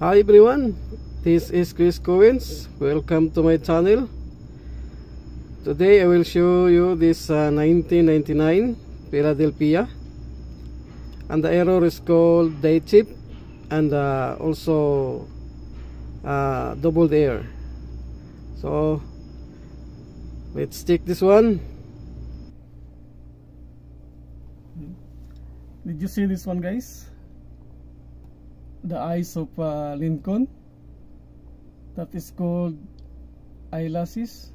Hi everyone, this is Chris Coinz. Welcome to my channel. Today I will show you this uh, 1999 Philadelphia and the error is called die chip and uh, also uh, doubled ear. So let's take this one. Did you see this one guys? The eyes of uh, Lincoln. That is called eyelashes.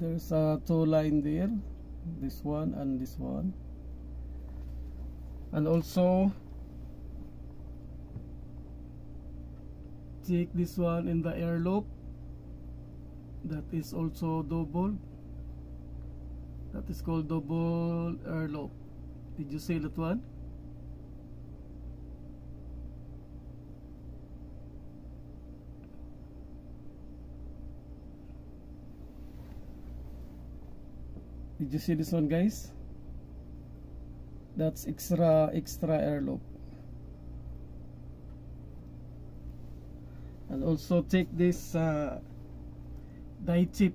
There's a two line there. This one and this one. And also take this one in the air loop. That is also double. That is called double air loop. Did you see that one? Did you see this one guys? That's extra extra ear lobe. And also take this uh, die chip.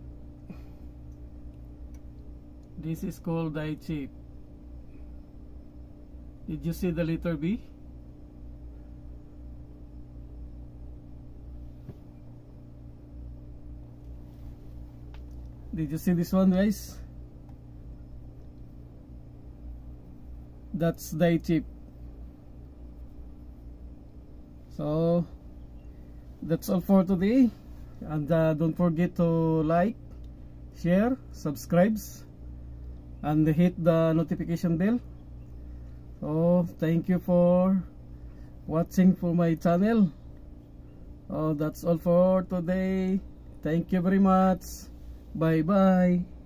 This is called die chip. Did you see the letter B? Did you see this one guys? That's the chip. So that's all for today. And uh, don't forget to like share subscribes and hit the notification bell. Oh thank you for watching for my channel. Oh that's all for today. Thank you very much. Bye bye